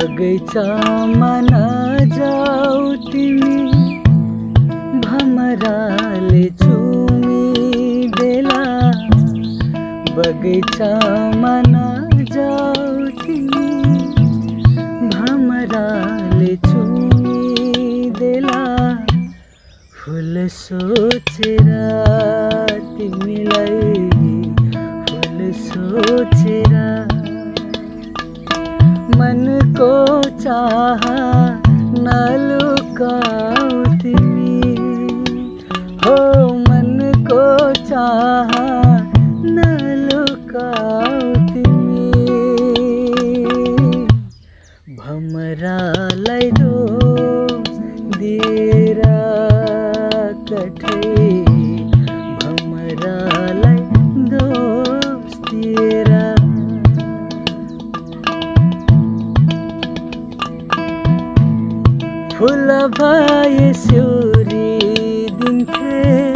बगैँचामा नजाऊ तिमी। भमराले चुमी बेला। बगैँचामा नजाऊ तिमी। भमराले चुमी देला फुल सोचेर तिमीलाई। फुल सोचेर मनको चाह नलुकाऊ तिमी हो मनको चाह नलुकाऊ तिमी भमरालाई दोष दिएर कठै फुल भए स्योरी दिन्थे।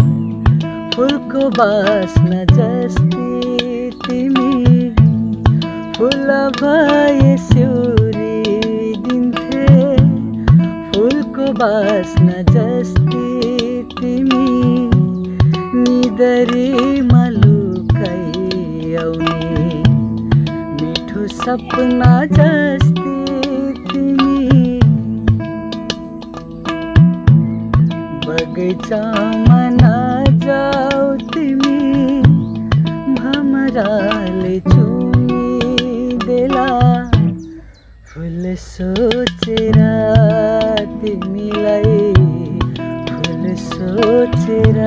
फुलको बास्ना जस्तै तिमी। फुल भए स्योरी दिन्थे। फुलको बास्ना जस्तै तिमी। निदरीमा लुकाइ आउने मिठो सपना जस्तै बगैँचामा नजाऊ तिमी भमराले चुमी देला। फुल सोचेर तिमीलाई फुल सोचेर